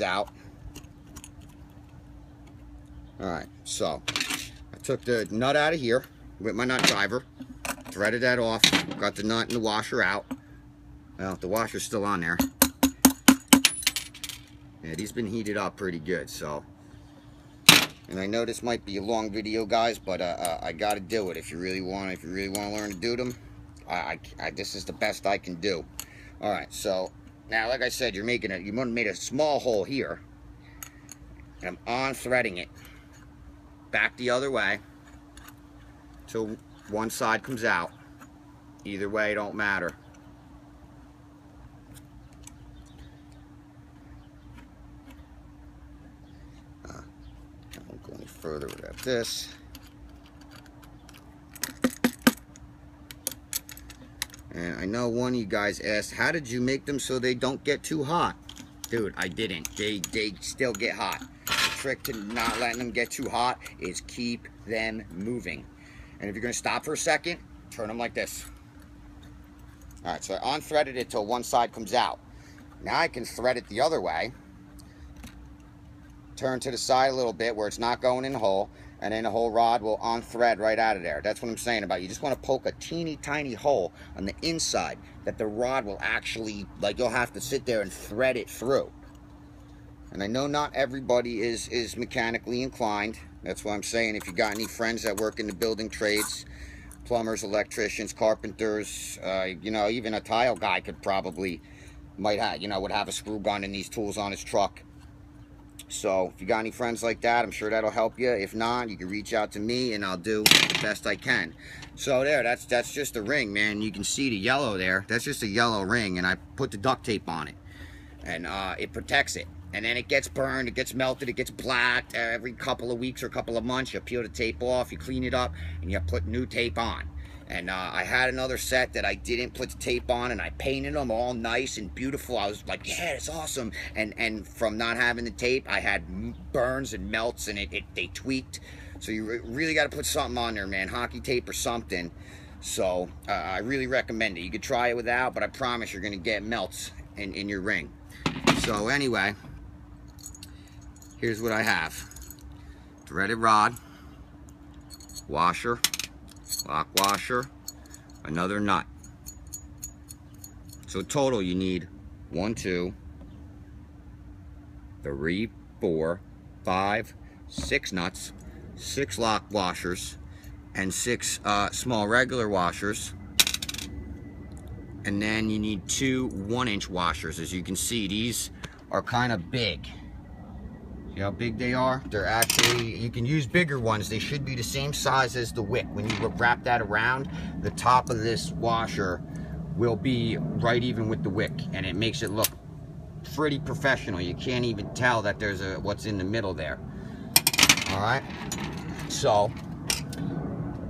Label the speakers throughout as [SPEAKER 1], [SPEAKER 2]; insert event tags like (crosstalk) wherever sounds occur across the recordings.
[SPEAKER 1] out. All right, so I took the nut out of here with my nut driver, threaded that off, got the nut and the washer out. Well, the washer's still on there. Yeah, these been heated up pretty good, so. And I know this might be a long video, guys, but uh, uh, I got to do it. If you really want, if you really want to learn to do them, I, I, I, this is the best I can do. All right, so now, like I said, you're making a, you made a small hole here. And I'm on threading it back the other way till one side comes out. Either way, don't matter. Uh, I won't go any further without this. And I know one of you guys asked, how did you make them so they don't get too hot? Dude, I didn't. They, they still get hot. The trick to not letting them get too hot is keep them moving. And if you're going to stop for a second, turn them like this. All right, so I unthreaded it till one side comes out. Now I can thread it the other way. Turn to the side a little bit where it's not going in the hole and then the whole rod will unthread right out of there. That's what I'm saying about you just want to poke a teeny tiny hole on the inside that the rod will actually, like you'll have to sit there and thread it through. And I know not everybody is, is mechanically inclined. That's why I'm saying if you got any friends that work in the building trades, plumbers, electricians, carpenters, uh, you know, even a tile guy could probably, might have, you know, would have a screw gun and these tools on his truck so if you got any friends like that, I'm sure that'll help you. If not, you can reach out to me and I'll do the best I can. So there, that's that's just a ring, man. You can see the yellow there. That's just a yellow ring and I put the duct tape on it. And uh, it protects it. And then it gets burned, it gets melted, it gets blacked. Every couple of weeks or a couple of months, you peel the tape off, you clean it up, and you put new tape on. And uh, I had another set that I didn't put the tape on, and I painted them all nice and beautiful. I was like, yeah, it's awesome. And and from not having the tape, I had burns and melts, and it, it they tweaked. So you re really got to put something on there, man. Hockey tape or something. So uh, I really recommend it. You could try it without, but I promise you're going to get melts in, in your ring. So anyway, here's what I have. Threaded rod, washer, lock washer, another nut. So total you need one, two, three, four, five, six nuts, six lock washers, and six uh, small regular washers. And then you need two one inch washers. As you can see, these are kind of big. How big they are? They're actually, you can use bigger ones. They should be the same size as the wick. When you wrap that around, the top of this washer will be right even with the wick. And it makes it look pretty professional. You can't even tell that there's a what's in the middle there. All right. So,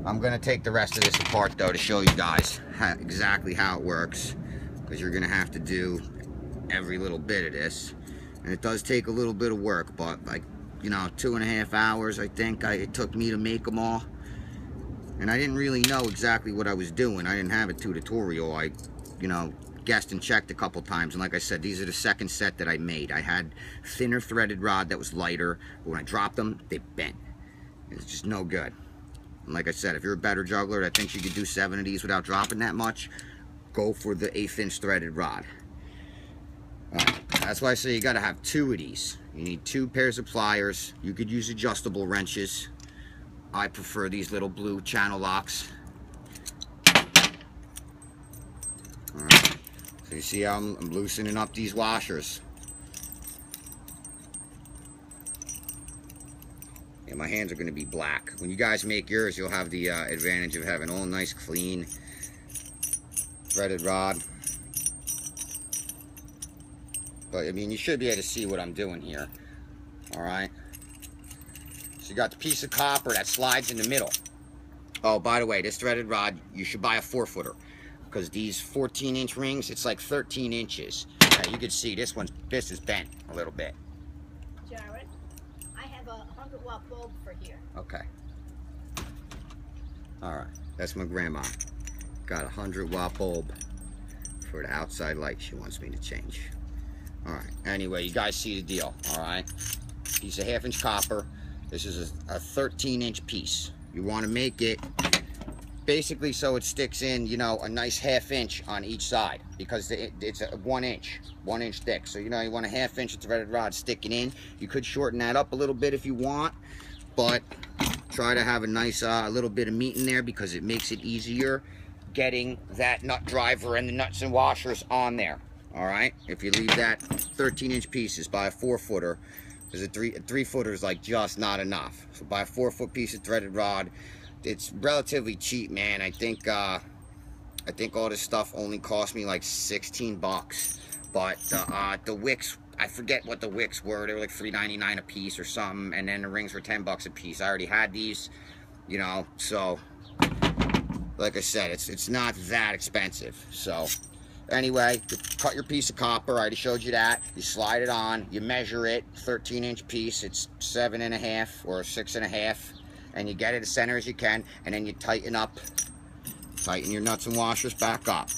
[SPEAKER 1] I'm going to take the rest of this apart, though, to show you guys how, exactly how it works. Because you're going to have to do every little bit of this and it does take a little bit of work but like you know two and a half hours I think I, it took me to make them all. And I didn't really know exactly what I was doing. I didn't have a tutorial. I you know guessed and checked a couple times. And like I said these are the second set that I made. I had thinner threaded rod that was lighter. But when I dropped them they bent. It's just no good. And like I said if you're a better juggler that thinks you could do seven of these without dropping that much go for the eighth inch threaded rod that's why I say you got to have two of these. You need two pairs of pliers. You could use adjustable wrenches. I prefer these little blue channel locks. So you see how I'm, I'm loosening up these washers. Yeah, my hands are going to be black. When you guys make yours, you'll have the uh, advantage of having all nice, clean, threaded rod. But, I mean, you should be able to see what I'm doing here. All right. So you got the piece of copper that slides in the middle. Oh, by the way, this threaded rod, you should buy a four footer. Because these 14 inch rings, it's like 13 inches. Yeah, you can see this one's, this is bent a little bit.
[SPEAKER 2] Jared, I have a 100 watt bulb for here.
[SPEAKER 1] Okay. All right, that's my grandma. Got a 100 watt bulb for the outside light she wants me to change. All right. Anyway, you guys see the deal. All right. Piece of half inch copper. This is a, a 13 inch piece. You want to make it basically so it sticks in, you know, a nice half inch on each side because it, it's a one inch, one inch thick. So, you know, you want a half inch of threaded rod sticking in. You could shorten that up a little bit if you want, but try to have a nice uh, little bit of meat in there because it makes it easier getting that nut driver and the nuts and washers on there. All right. If you leave that 13 inch pieces buy a four footer, because a three a three footer is like just not enough. So buy a four foot piece of threaded rod, it's relatively cheap, man. I think uh, I think all this stuff only cost me like 16 bucks. But the uh, the wicks, I forget what the wicks were. They were like 3.99 a piece or something, and then the rings were 10 bucks a piece. I already had these, you know. So, like I said, it's it's not that expensive. So. Anyway, you cut your piece of copper. I already showed you that. You slide it on. You measure it. 13 inch piece. It's seven and a half or six and a half. And you get it as center as you can. And then you tighten up. Tighten your nuts and washers back up.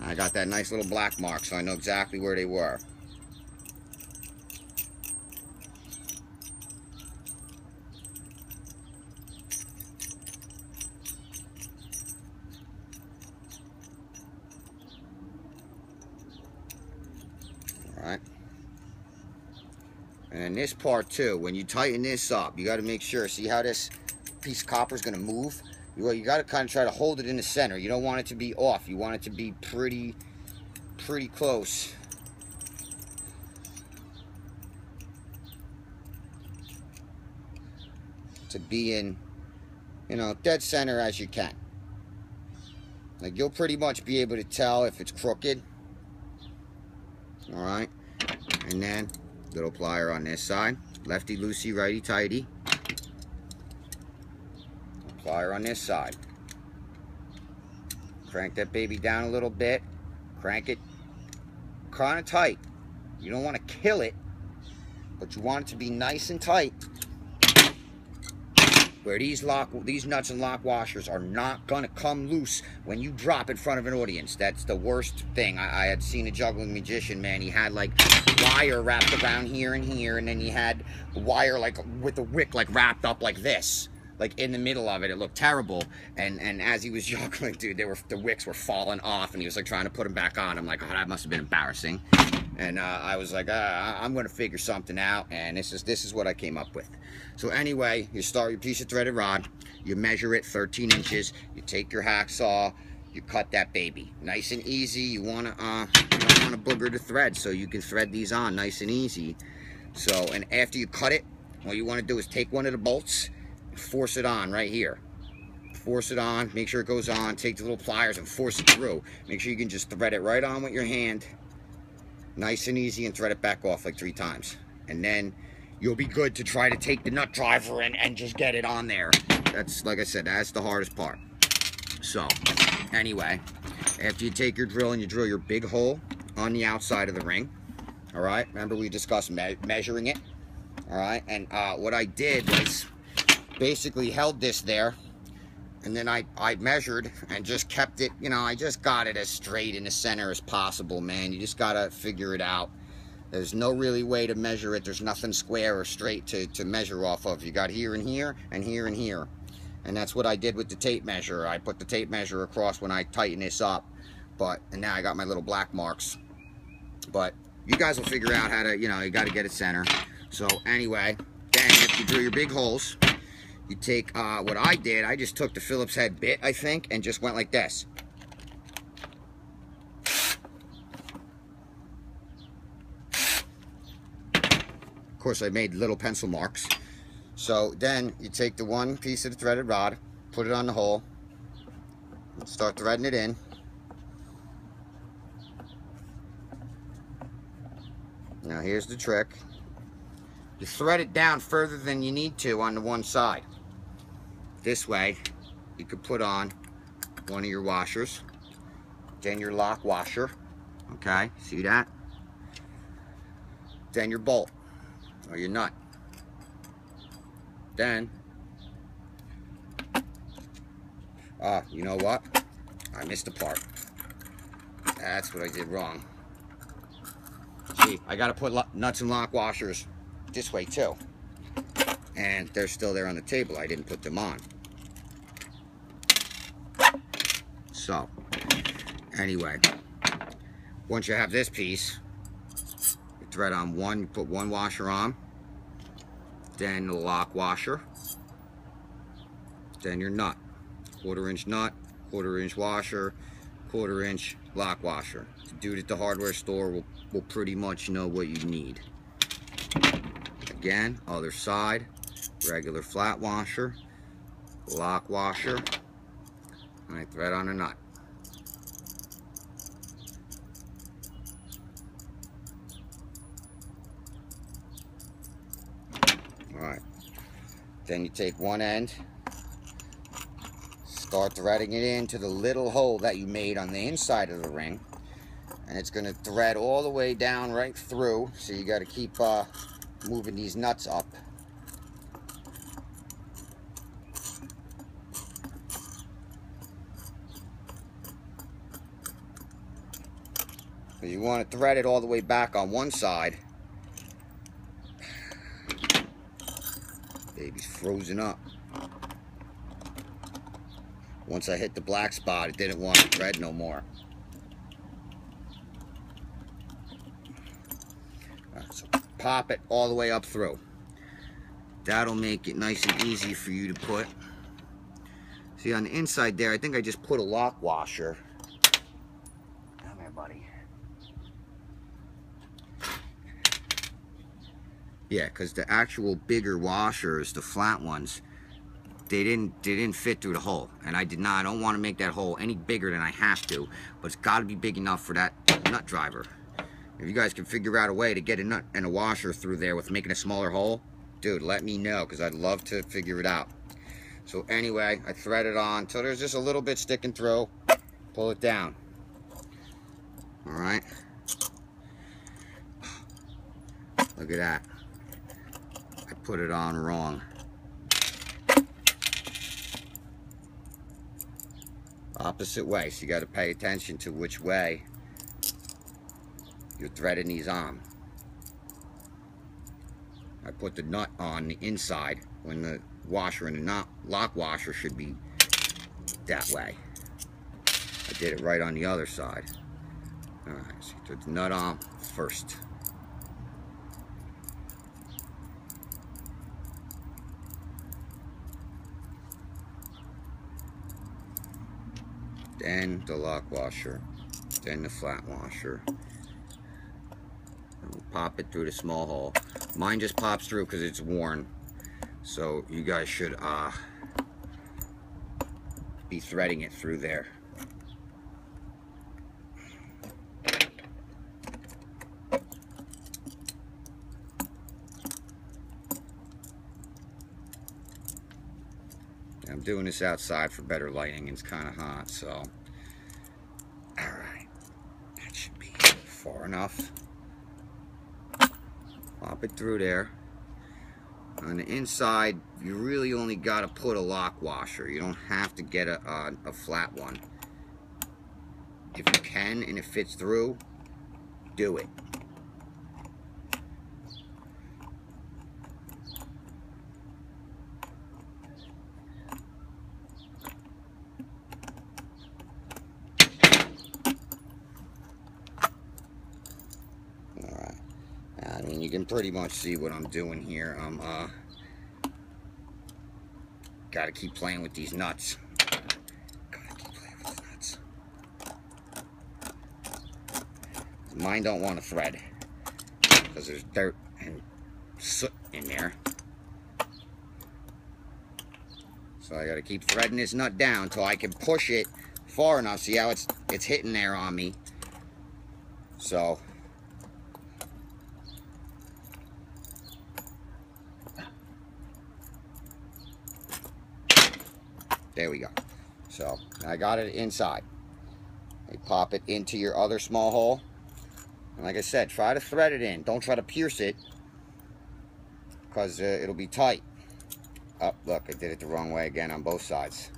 [SPEAKER 1] I got that nice little black mark, so I know exactly where they were. This part too, when you tighten this up, you got to make sure, see how this piece of copper is going to move? Well, you got to kind of try to hold it in the center. You don't want it to be off. You want it to be pretty, pretty close. To be in, you know, dead center as you can. Like, you'll pretty much be able to tell if it's crooked. Alright. And then, little plier on this side. Lefty loosey, righty tighty. Plier on this side. Crank that baby down a little bit. Crank it kind of tight. You don't want to kill it, but you want it to be nice and tight. Where these lock, these nuts and lock washers are not gonna come loose when you drop in front of an audience. That's the worst thing. I, I had seen a juggling magician, man. He had like wire wrapped around here and here, and then he had wire like with the wick like wrapped up like this like in the middle of it. It looked terrible. And and as he was (laughs) juggling, dude, they were the wicks were falling off, and he was like trying to put them back on. I'm like, oh, that must have been embarrassing. And uh, I was like, uh, I'm gonna figure something out. And this is this is what I came up with. So anyway, you start your piece of threaded rod. You measure it 13 inches. You take your hacksaw. You cut that baby nice and easy. You wanna uh, you don't wanna booger the thread, so you can thread these on nice and easy. So and after you cut it, what you want to do is take one of the bolts force it on right here. Force it on, make sure it goes on, take the little pliers and force it through. Make sure you can just thread it right on with your hand. Nice and easy and thread it back off like three times. And then you'll be good to try to take the nut driver and, and just get it on there. That's, like I said, that's the hardest part. So, anyway, after you take your drill and you drill your big hole on the outside of the ring, all right, remember we discussed me measuring it, all right, and uh, what I did was basically held this there and then I, I measured and just kept it, you know, I just got it as straight in the center as possible, man. You just got to figure it out. There's no really way to measure it. There's nothing square or straight to, to measure off of. You got here and here and here and here. And that's what I did with the tape measure. I put the tape measure across when I tighten this up. But, and now I got my little black marks. But you guys will figure out how to, you know, you got to get it center. So anyway, dang, if you drill your big holes, you take uh, what I did, I just took the Phillips head bit, I think, and just went like this. Of course, I made little pencil marks. So then you take the one piece of the threaded rod, put it on the hole, start threading it in. Now here's the trick. You thread it down further than you need to on the one side. This way, you could put on one of your washers, then your lock washer, okay, see that? Then your bolt, or your nut. Then, ah, you know what? I missed a part. That's what I did wrong. See, I gotta put nuts and lock washers this way too. And they're still there on the table. I didn't put them on. So, anyway, once you have this piece, you thread on one, you put one washer on, then the lock washer, then your nut. Quarter inch nut, quarter inch washer, quarter inch lock washer. The dude at the hardware store will, will pretty much know what you need. Again, other side, regular flat washer, lock washer, and I thread on a nut. Alright. Then you take one end, start threading it into the little hole that you made on the inside of the ring. And it's going to thread all the way down right through. So you got to keep uh, moving these nuts up. You want to thread it all the way back on one side. Baby's frozen up. Once I hit the black spot, it didn't want to thread no more. Right, so pop it all the way up through. That'll make it nice and easy for you to put. See, on the inside there, I think I just put a lock washer. Come here, buddy. Yeah, because the actual bigger washers, the flat ones, they didn't they didn't fit through the hole. And I did not, I don't want to make that hole any bigger than I have to, but it's got to be big enough for that nut driver. If you guys can figure out a way to get a nut and a washer through there with making a smaller hole, dude, let me know, because I'd love to figure it out. So anyway, I thread it on till there's just a little bit sticking through. Pull it down. All right. Look at that. Put it on wrong. Opposite way, so you got to pay attention to which way you're threading these on. I put the nut on the inside when the washer and the nut, lock washer should be that way. I did it right on the other side. Alright, so you put the nut on first. Then the lock washer, then the flat washer. We'll pop it through the small hole. Mine just pops through because it's worn. So you guys should uh, be threading it through there. I'm doing this outside for better lighting. It's kind of hot, so. Alright. That should be far enough. Pop it through there. On the inside, you really only got to put a lock washer. You don't have to get a, a, a flat one. If you can and it fits through, do it. Pretty much see what I'm doing here. I'm, uh, gotta keep playing with these nuts. With the nuts. Mine don't want to thread because there's dirt and soot in there. So I gotta keep threading this nut down until I can push it far enough. See how it's it's hitting there on me. So There we go. So I got it inside. You pop it into your other small hole. And like I said, try to thread it in. Don't try to pierce it because uh, it'll be tight. Oh, look, I did it the wrong way again on both sides.